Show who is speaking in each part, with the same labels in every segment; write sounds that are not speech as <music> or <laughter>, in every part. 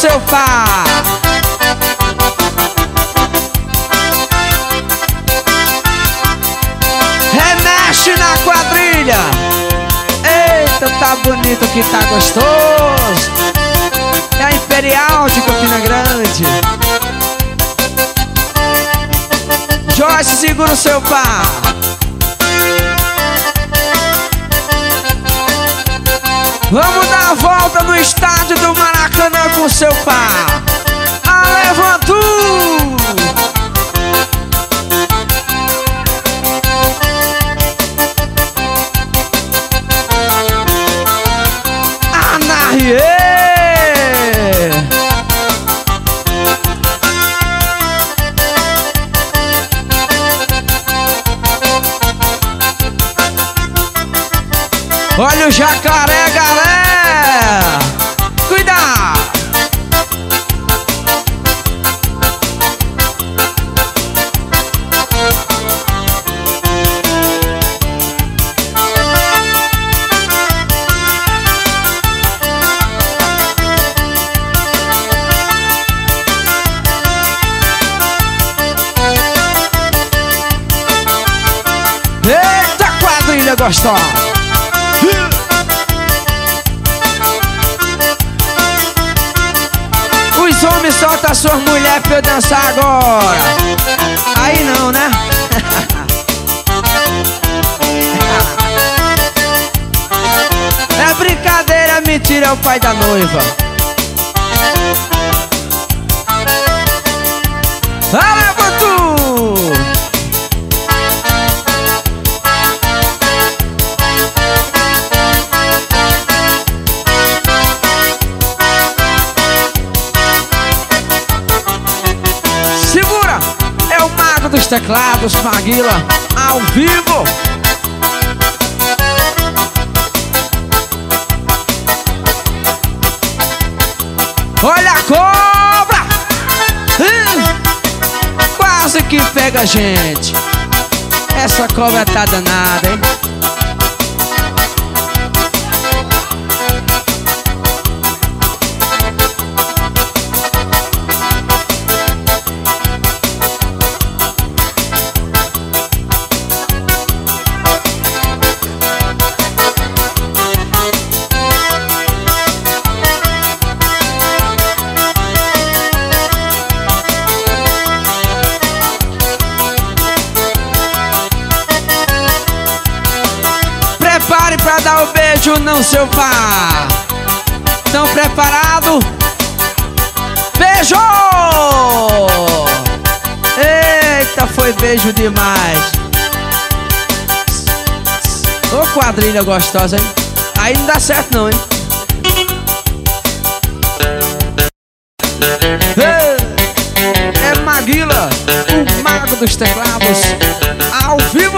Speaker 1: seu par. Remexe na quadrilha. Eita, tá bonito que tá gostoso. É a Imperial de Campina Grande. Joyce, segura o seu par. Vamos dar volta no estádio do Maracanã com seu par. A levantou! Anarrie! Olha o jacaré, galera! Gostosa! Os homens soltam suas mulheres pra eu dançar agora. Aí não, né? <laughs> É brincadeira, mentira, é o pai da noiva. Aleva tu! Teclados, Maguila, ao vivo! Olha a cobra! Ih, quase que pega a gente! Essa cobra tá danada, hein? No seu par. Estão preparados? Beijo! Eita, foi beijo demais. Ô quadrilha gostosa, hein? Aí não dá certo não, hein? Ei, É Maguila, o mago dos teclados, ao vivo!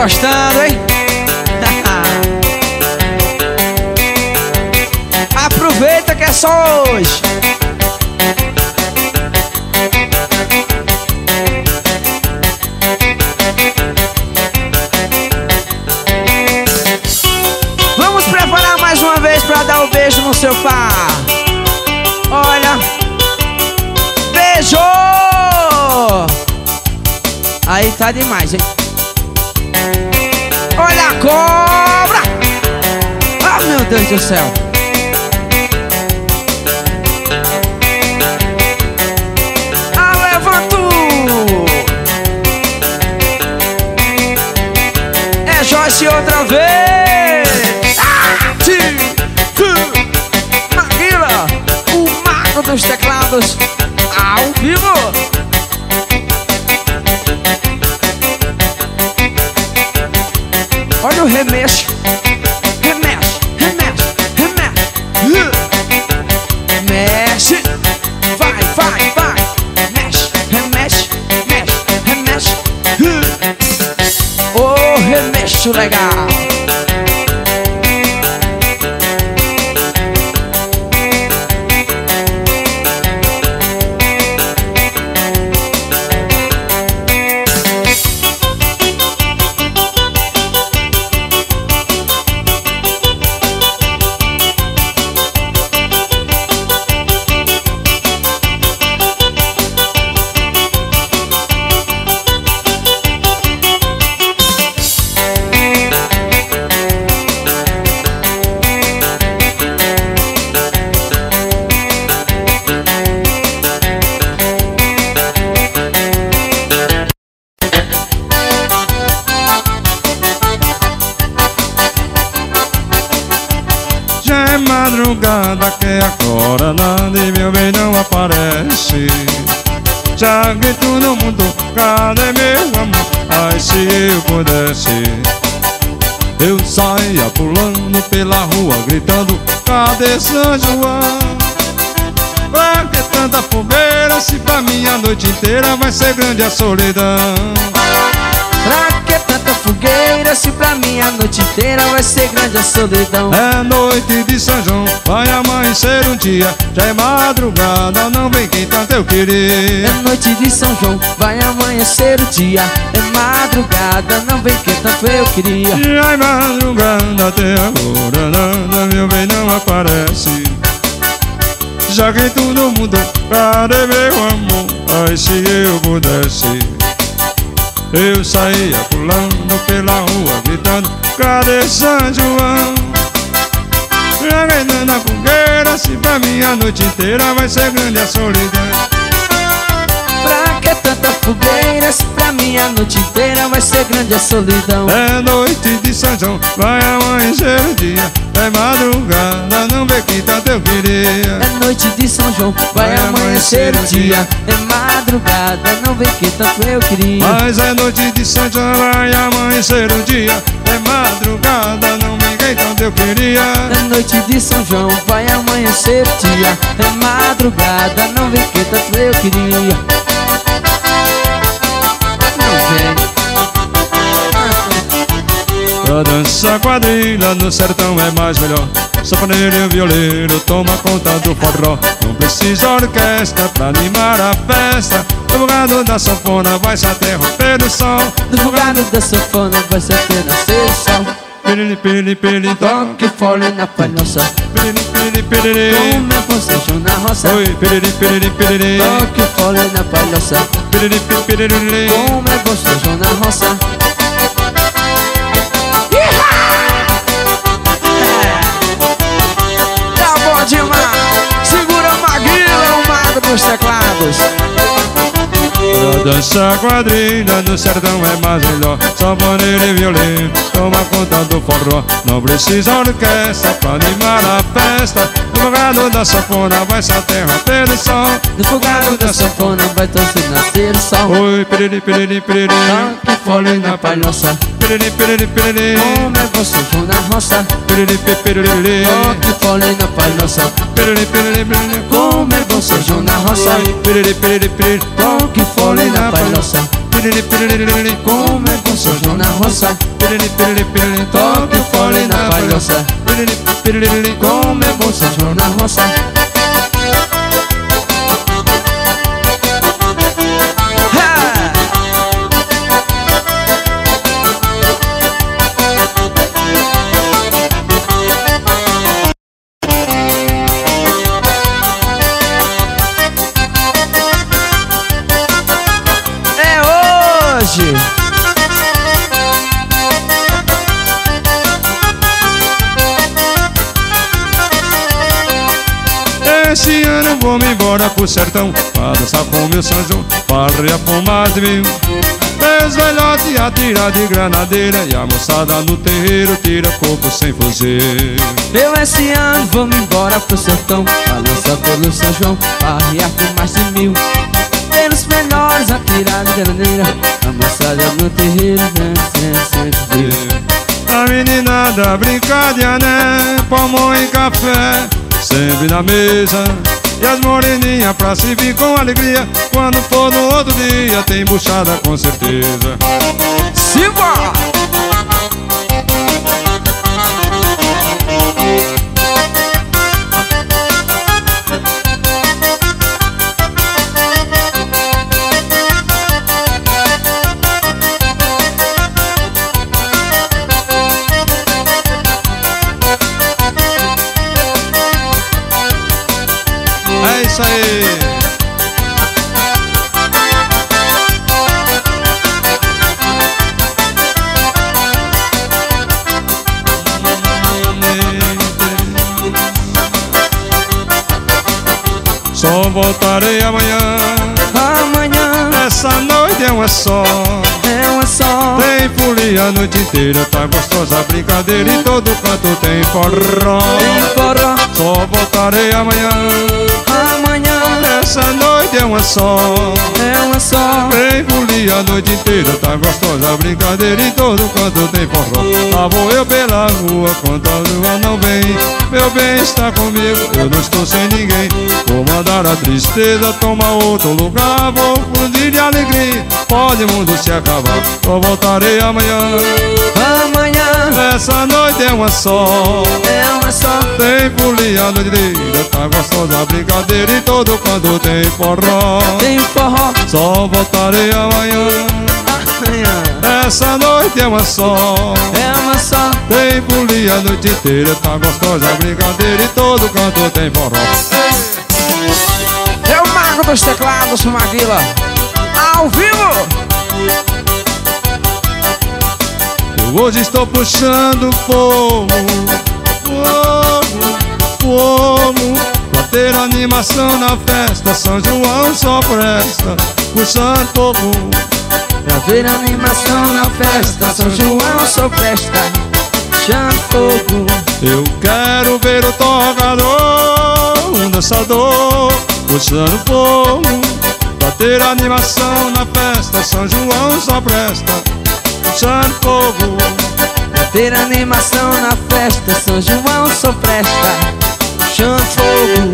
Speaker 1: Gostando, hein? <laughs> Aproveita que é só hoje. Vamos preparar mais uma vez pra dar o beijo no seu par. Olha. Beijo! Aí tá demais, hein? Deus do céu! Ah! É Joyce outra vez! Remexo legal.
Speaker 2: Já grito no mundo, cadê meu amor? Ai se eu pudesse Eu saia pulando pela rua gritando Cadê São João? Pra que tanta fogueira se pra mim a noite inteira vai ser grande a solidão
Speaker 1: fogueira se pra mim a noite inteira vai ser grande a solidão?
Speaker 2: É noite de São João, vai amanhecer um dia Já é madrugada, não vem quem tanto eu queria
Speaker 1: É noite de São João, vai amanhecer o dia É madrugada, não vem que tanto eu queria
Speaker 2: Já é madrugada, até agora nada, meu bem não aparece Já que tudo mudou, cadê meu amor? Ai, se eu pudesse Eu saía pulando pela rua, gritando Cadê São João? Jogando na fogueira, se pra mim a noite inteira vai ser grande a solidão
Speaker 1: Pra que tanta fogueira se pra mim a noite inteira vai ser grande a solidão?
Speaker 2: É noite de São João, vai amanhecer o dia É madrugada, não vê que tanto eu queria
Speaker 1: noite de São João, vai amanhecer o dia. É madrugada, não vem que tanto eu queria.
Speaker 2: Mas é noite de São João, vai amanhecer o dia. É madrugada, não vê que tanto eu queria.
Speaker 1: É noite de São João, vai amanhecer o dia. É madrugada, não vem que tanto eu queria. Vem
Speaker 2: Pra dançar quadrilha no sertão é mais melhor Sapaneiro e violeiro toma conta do forró. Não precisa orquestra pra animar a festa. O bugado da sanfona vai se até romper o sol.
Speaker 1: Do bugado da sanfona vai ser até nascer o sol.
Speaker 2: Piriri, piriri, piriri,
Speaker 1: Toque fole na palhoça.
Speaker 2: Piriri, piriri, piriri.
Speaker 1: Com meu conselho na roça.
Speaker 2: Oi, piriri, piriri, piriri.
Speaker 1: Toque fole na palhoça.
Speaker 2: Piriri, piriri, piriri.
Speaker 1: Com meu conselho na roça
Speaker 2: Pra dançar quadrilha no sertão é mais melhor. Saboneiro e violino, toma conta do forró. Não precisa orquestra pra animar a festa. O bogado da sanfona vai se romper o sol
Speaker 1: No fogado da sanfona vai torcer nascer o sol
Speaker 2: Oi, piriri, piriri, piriri.
Speaker 1: Toque fole na palhoça.
Speaker 2: Piriri, piriri, piriri.
Speaker 1: Com meu conselho na roça.
Speaker 2: Piriri, piriri, piriri.
Speaker 1: Toque fole na palhoça.
Speaker 2: Piriri, piriri, piriri.
Speaker 1: Com meu conselho na roça.
Speaker 2: Piriri, piriri, piriri
Speaker 1: Toque fole na palhoça
Speaker 2: Piriri, piriri, piriri
Speaker 1: Com meu conselho na roça.
Speaker 2: Piriri, piriri, piriri
Speaker 1: Toque fole na palhoça
Speaker 2: Piriri, piriri, piriri
Speaker 1: Com meu conselho na roça hoje!
Speaker 2: Esse ano eu vou me embora pro sertão Pra dançar com meu São João mais de mil Meus velhotes atirar de granadeira E a moçada no terreiro tira coco sem fuzil
Speaker 1: Eu esse ano vou me embora pro sertão Balança pelo São João, por mais de mil Pelos melhores a tirar de granadeira. A moçada no terreiro dança sempre viu
Speaker 2: A menina Pra brincar de ané, palmão e café. Sempre na mesa E as moreninhas pra se vir com alegria. Quando for no outro dia tem buchada com certeza.
Speaker 1: Simbora!
Speaker 2: Isso aí. Só voltarei amanhã.
Speaker 1: Amanhã.
Speaker 2: Essa noite é uma só.
Speaker 1: É uma só.
Speaker 2: Tem folia a noite inteira Tá gostosa a brincadeira Em todo canto tem forró.
Speaker 1: Tem forró.
Speaker 2: Só voltarei amanhã
Speaker 1: Amanhã
Speaker 2: Essa noite é uma só.
Speaker 1: É uma só.
Speaker 2: Tem folia a noite inteira Tá gostosa a brincadeira Em todo canto tem forró. Lá vou eu pela rua Quando a lua não vem Meu bem está comigo Eu não estou sem ninguém. Vou mandar a tristeza Tomar outro lugar Vou fundir de alegria Pode o mundo se acabar. Só voltarei amanhã.
Speaker 1: Amanhã.
Speaker 2: Essa noite é uma só.
Speaker 1: É uma só.
Speaker 2: Tem folia a noite inteira Tá gostosa a brincadeira Em todo canto tem forró
Speaker 1: Tem forró.
Speaker 2: Só voltarei amanhã
Speaker 1: Amanhã
Speaker 2: Essa noite é uma só
Speaker 1: é uma só.
Speaker 2: Tem folia a noite inteira Tá gostosa a brincadeira Em todo canto tem forró
Speaker 1: É o mago dos teclados, Maguila. Ao vivo.
Speaker 2: Eu hoje estou puxando fogo Fogo, fogo ter animação na festa São João só presta Puxando fogo
Speaker 1: Pra ver animação na festa. São João só festa. Chama fogo.
Speaker 2: Eu quero ver o tocador, um dançador, puxando fogo. Pra ter animação na festa, São João só presta, puxando fogo.
Speaker 1: Pra ter animação na festa. São João só presta. Chama fogo.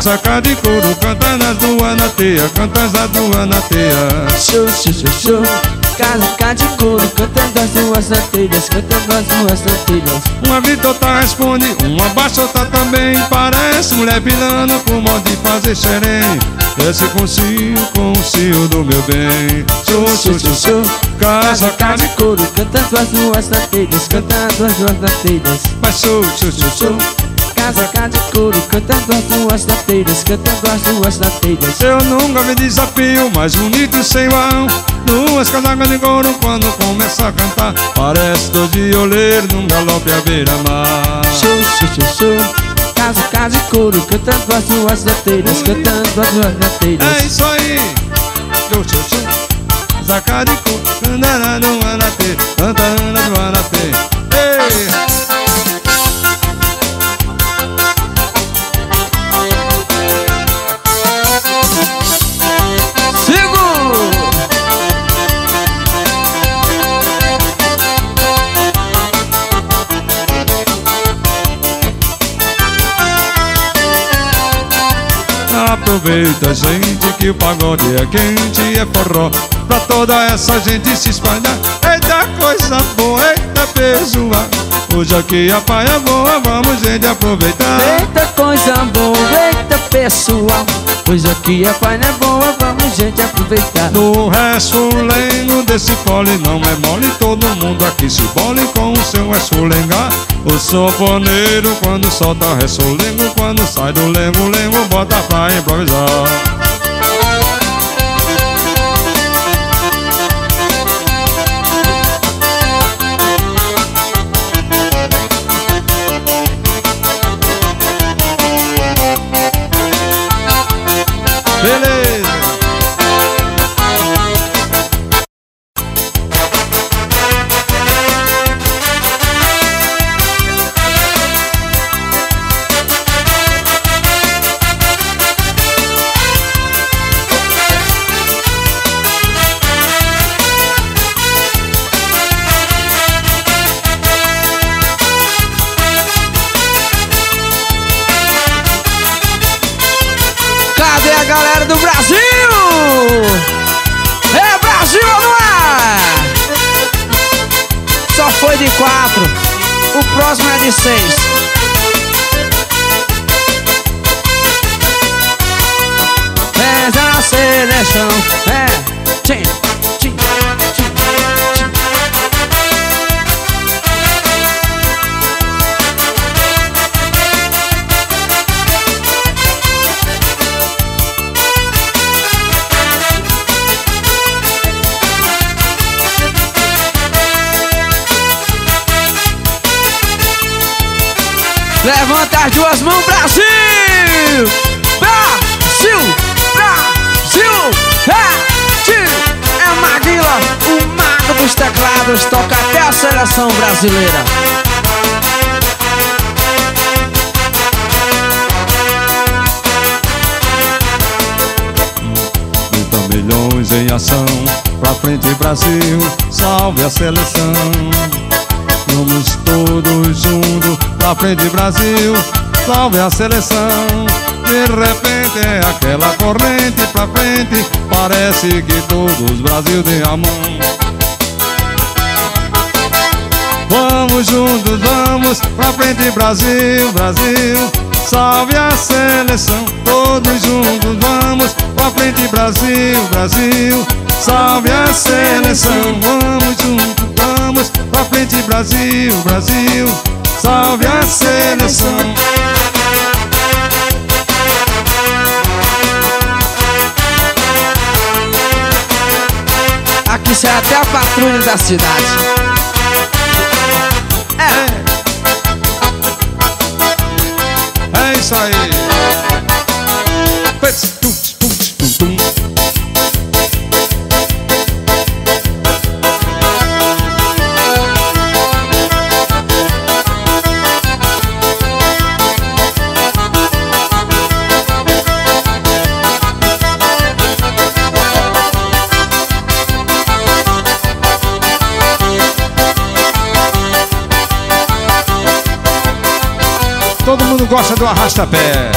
Speaker 2: Saca de couro, cantando as duas na teia, cantando as duas na teia.
Speaker 1: Show, show, show, show. Casa, cá de couro, cantando as duas antelhas, cantando as duas antelhas.
Speaker 2: Uma vitota responde, uma baixota também. Parece mulher pilando com modo de fazer xerém. Desce com o cio, com o cio do meu bem. Show, show, show, show. Casa,
Speaker 1: de couro, cantando as duas antelhas, cantando as duas antelhas.
Speaker 2: Mas show, show, show, show.
Speaker 1: Casa, cá de couro, cantando as duas antelhas, cantando as duas antelhas.
Speaker 2: Eu nunca me desafio, mais bonito sem vão Duas casacas de couro quando começa a cantar Parece dois violeiros num galope à beira-mar
Speaker 1: Show, show, show, show. Casa, cá de couro, cantando as duas antelhas, cantando as duas
Speaker 2: É
Speaker 1: antelhas.
Speaker 2: isso aí Show, show, show Zaca de couro, cantando no anatê Cantando no anatê Aproveita, gente, que o pagode é quente é forró. Pra toda essa gente se espalhar Eita coisa boa, eita pessoa Hoje aqui a paia é boa, vamos gente aproveitar.
Speaker 1: Eita coisa boa, eita pessoal. Pois aqui a pai é boa, vamos gente aproveitar.
Speaker 2: No ressolengo desse fole não é mole. Todo mundo aqui se bole com o seu ressolengar O sanfoneiro quando solta ressolengo. Quando sai do lengo-lengo bota pra improvisar
Speaker 1: quatro, o próximo é de seis. Pensa na seleção, é, tchim. Levanta as duas mãos, Brasil! Brasil! Brasil! É, é Maguila, o mago dos teclados, toca até a seleção brasileira.
Speaker 2: 30 milhões em ação, pra frente Brasil, salve a seleção. Vamos todos juntos pra frente Brasil, salve a seleção. De repente é aquela corrente pra frente, parece que todos Brasil tem a mão. Vamos juntos, vamos pra frente Brasil, Brasil, salve a seleção. Todos juntos, vamos pra frente Brasil, Brasil, salve a seleção. Vamos juntos, vamos pra frente Brasil, Brasil, salve a seleção.
Speaker 1: Aqui sai até a patrulha da cidade.
Speaker 2: É. É isso aí. Todo gosta do arrasta-pé.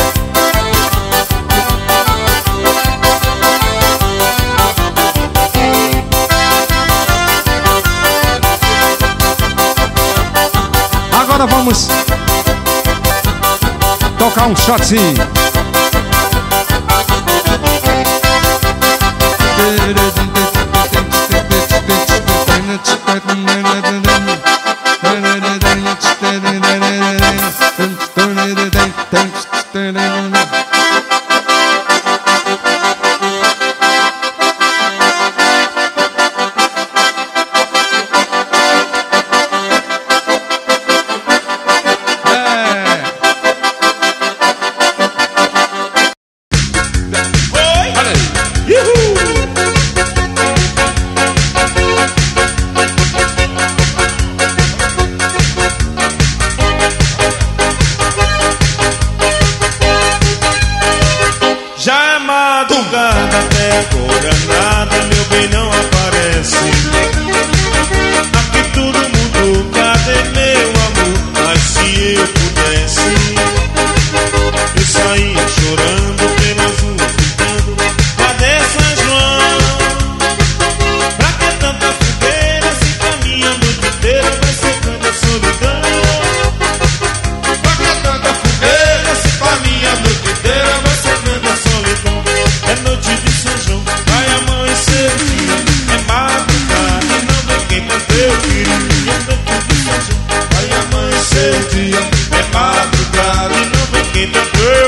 Speaker 2: Agora vamos tocar um shotzinho.
Speaker 3: Não vem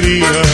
Speaker 3: alegria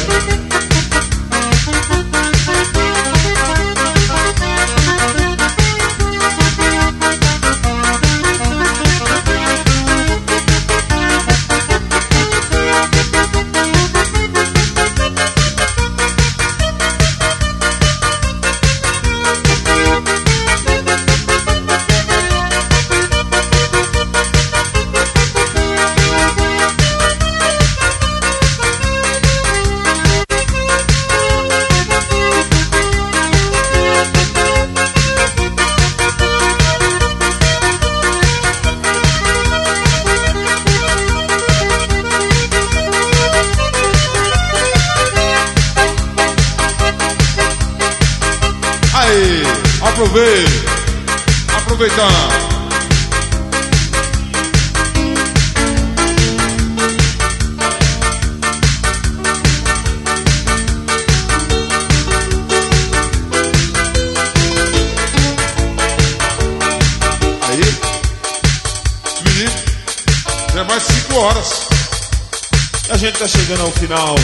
Speaker 4: horas.
Speaker 3: A gente está chegando ao final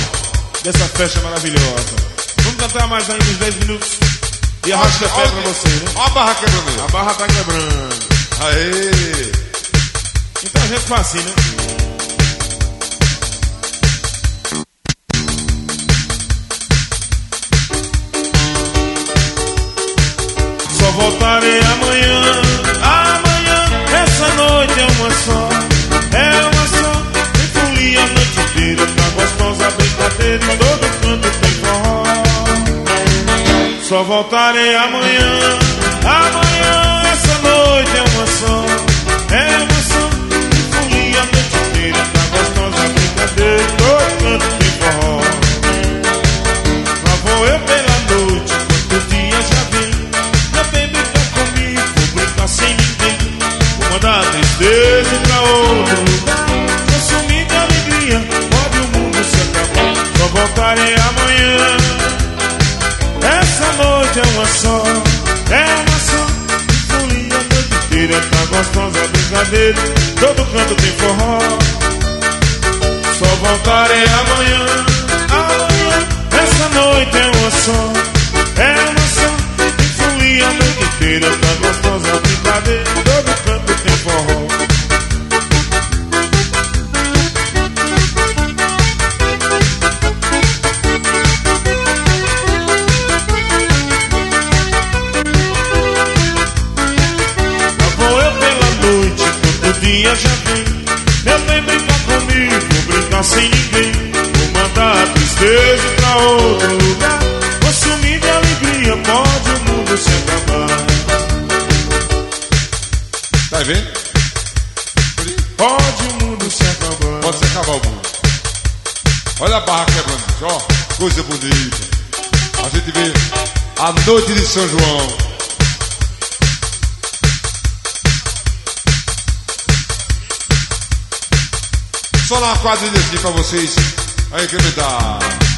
Speaker 3: dessa festa maravilhosa. Vamos cantar mais ainda uns 10 minutos. E arrasta pé pra você, né?
Speaker 4: Olha a barra quebrando.
Speaker 3: A barra tá quebrando.
Speaker 4: Aê!
Speaker 3: Então a gente faz assim, né? Só voltarei amanhã. Amanhã, essa noite é uma só. Todo canto tem forró Só voltarei amanhã. Amanhã essa noite é uma só. É uma só. Folia a noite inteira Tá gostosa a brincadeira todo canto Tá
Speaker 4: vendo?
Speaker 3: Pode o mundo se acabar
Speaker 4: Pode se acabar o mundo. Olha a barra quebrando, ó, coisa bonita. A gente vê a noite de São João. Só uma quadrilha aqui pra vocês. Aí incrementar.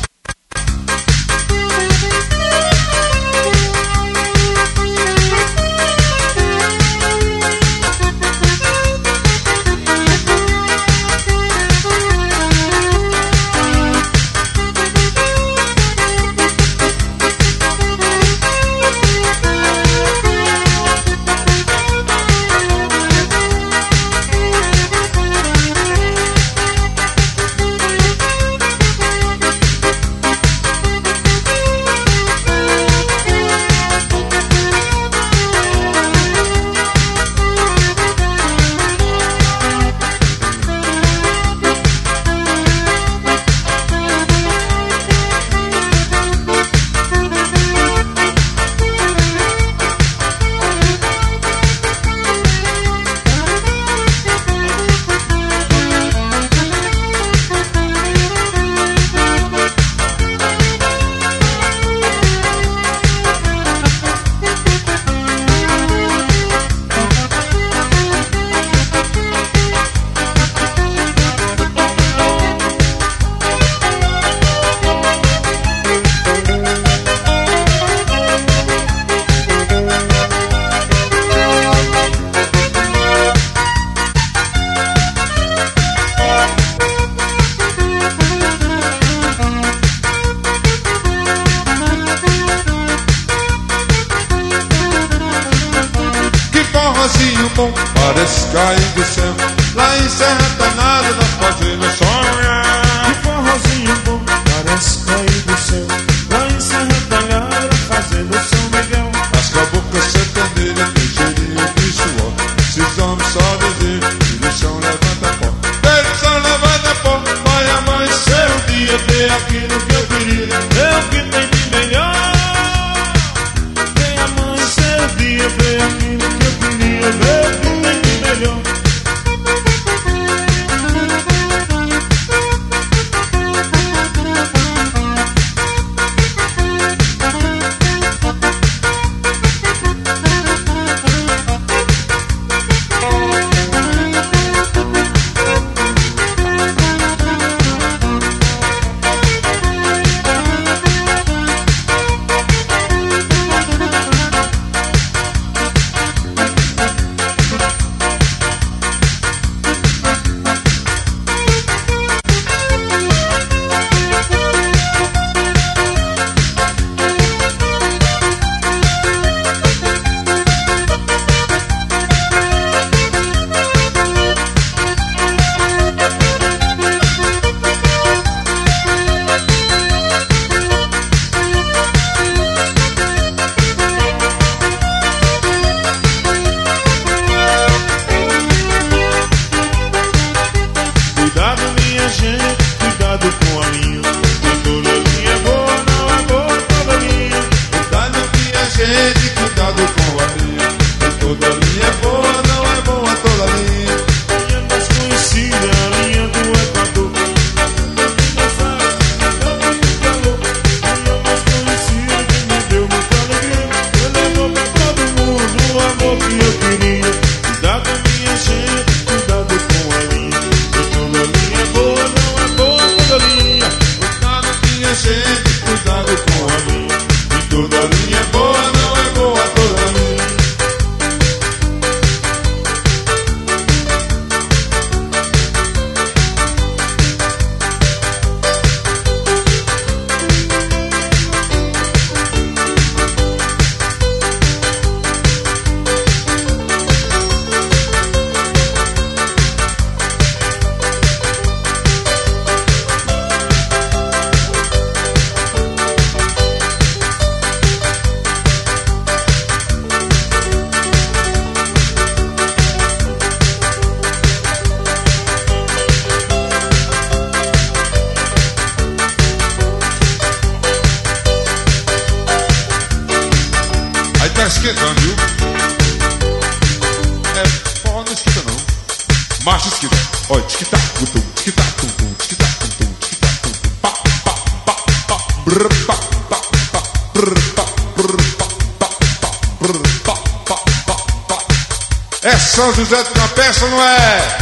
Speaker 4: São José de Campestre, não é?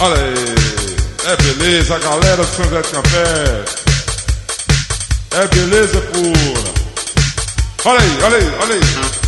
Speaker 4: Olha aí. É beleza, galera do São José de Campestre. É beleza pura. Olha aí, olha aí, olha aí.